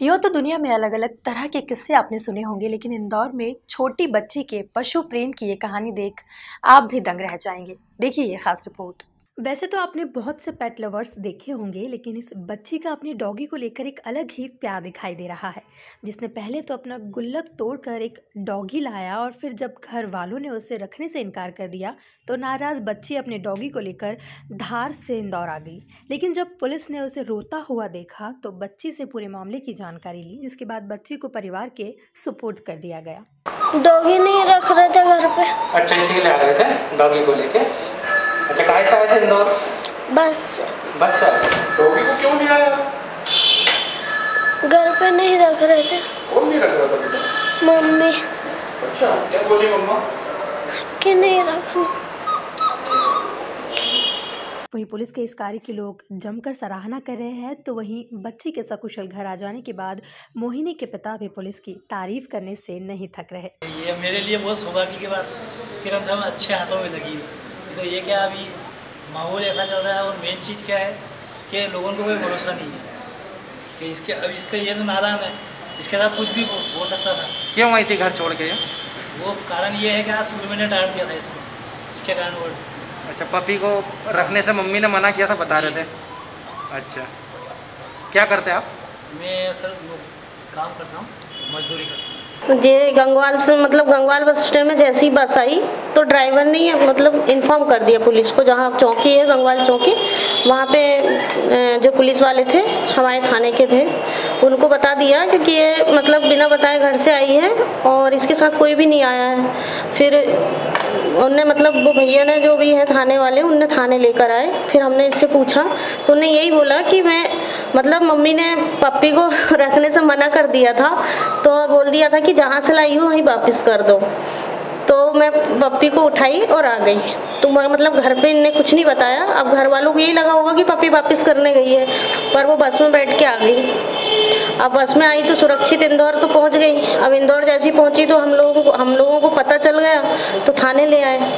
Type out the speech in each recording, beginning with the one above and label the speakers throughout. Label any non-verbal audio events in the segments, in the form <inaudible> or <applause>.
Speaker 1: यूँ तो दुनिया में अलग अलग तरह के किस्से आपने सुने होंगे, लेकिन इंदौर में छोटी बच्ची के पशु प्रेम की ये कहानी देख आप भी दंग रह जाएँगे। देखिए ये खास रिपोर्ट। वैसे तो आपने बहुत से पेट लवर्स देखे होंगे लेकिन इस बच्ची का अपने डॉगी को लेकर एक अलग ही प्यार दिखाई दे रहा है। जिसने पहले तो अपना गुल्लक तोड़कर एक डॉगी लाया और फिर जब घर वालों ने उसे रखने से इनकार कर दिया तो नाराज़ बच्ची अपने डॉगी को लेकर धार से इंदौर आ गई। लेकिन जब पुलिस ने उसे रोता हुआ देखा तो बच्ची से पूरे मामले की जानकारी ली जिसके बाद बच्ची को परिवार के सुपुर्द कर दिया गया।
Speaker 2: डॉगी नहीं रख रहे थे घर पे।
Speaker 3: अच्छा इसीलिए आ गए थे डॉगी को लेके? अच्छा कहाँ से आए थे इंदौर?
Speaker 2: बस।
Speaker 3: बस से।
Speaker 4: डॉगी को क्यों नहीं आया?
Speaker 2: घर पे नहीं रख रहे थे।
Speaker 4: कौन नहीं रख रहा था बेटा?
Speaker 2: मम्मी।
Speaker 4: अच्छा क्या बोली मम्मा?
Speaker 2: कि नहीं रखना
Speaker 1: वहीं पुलिस के इस कार्य की लोग जमकर सराहना कर रहे हैं तो वहीं बच्ची के सकुशल घर आ जाने के बाद मोहिनी के पिता भी पुलिस की तारीफ़ करने से नहीं थक रहे।
Speaker 5: ये मेरे लिए बहुत सौभाग्य की बात है कि कम अच्छे हाथों में लगी है। तो ये क्या अभी माहौल ऐसा चल रहा है और मेन चीज़ क्या है कि लोगों को कोई भरोसा नहीं है? कि इसके अब इसका ये तो नादान है। इसके साथ कुछ भी हो, सकता था।
Speaker 3: क्यों आई थी घर छोड़ के?
Speaker 5: वो कारण ये है कि आज सुबह मैंने डांट दिया था इसको इसके कारण वो।
Speaker 3: अच्छा पपी को रखने से मम्मी ने मना किया था बता रहे थे? अच्छा। क्या करते आप?
Speaker 5: मैं सर काम करता हूँ मजदूरी करता हूँ।
Speaker 2: ये गंगवाल से मतलब गंगवाल बस स्टैंड में जैसी ही बस आई तो ड्राइवर ने मतलब इन्फॉर्म कर दिया पुलिस को, जहाँ चौकी है, गंगवाल चौकी, वहाँ पे जो पुलिस वाले थे, हमारे थाने के थे, उनको बता दिया क्योंकि ये मतलब बिना बताए घर से आई है और इसके साथ कोई भी नहीं आया है। फिर उनने मतलब वो भैया ने जो भी है थाने वाले, उनने थाने लेकर आए, फिर हमने इससे पूछा तो उन्होंने यही बोला कि मैं मतलब मम्मी ने पप्पी को <laughs> रखने से मना कर दिया था तो बोल दिया था कि जहाँ से लाई हो, वहीं वापस कर दो। तो मैं पप्पी को उठाई और आ गई। तो मतलब घर पे इनने कुछ नहीं बताया। अब घर वालों को यही लगा होगा कि पप्पी वापस करने गई है, पर वो बस में बैठ के आ गई। अब बस में आई तो सुरक्षित इंदौर तो पहुँच गई। अब इंदौर जैसी पहुँची तो हम लोगों को, हम लोगों को पता चल गया तो थाने ले आए।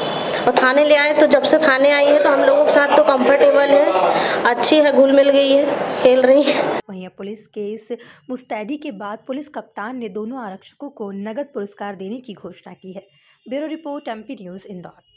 Speaker 2: और थाने ले आए तो जब से थाने आई है तो हम लोगों के साथ तो कंफर्टेबल है। अच्छी है, घुल मिल गई है, खेल रही है।
Speaker 1: वहीं पुलिस के इस मुस्तैदी के बाद पुलिस कप्तान ने दोनों आरक्षकों को नगद पुरस्कार देने की घोषणा की है। Bureau report MP news Indore.